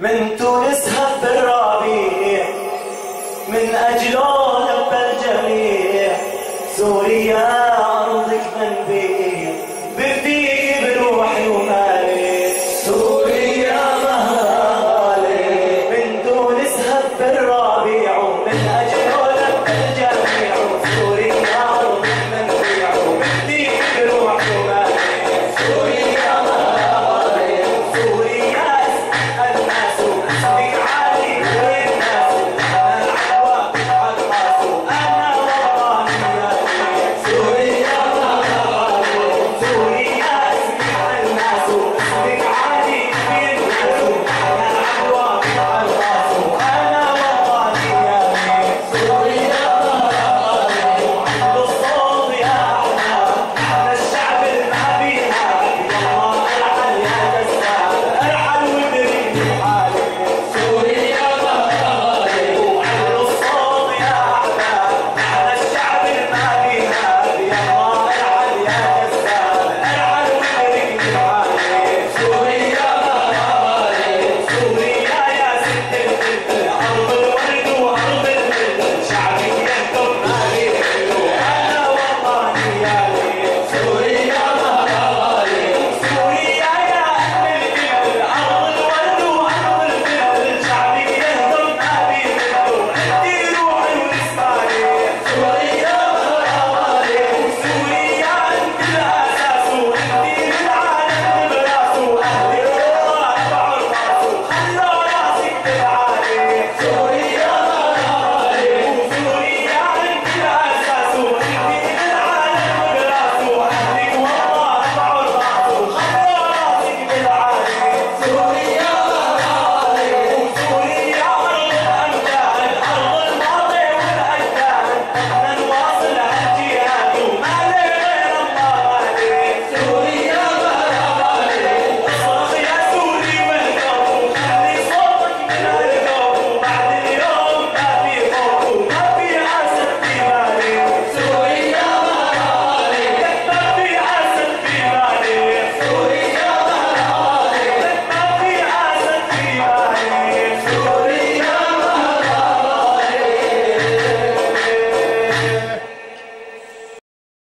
من تونس هف الربيع من أجله لبى الجميع سوريا أرضك منبيع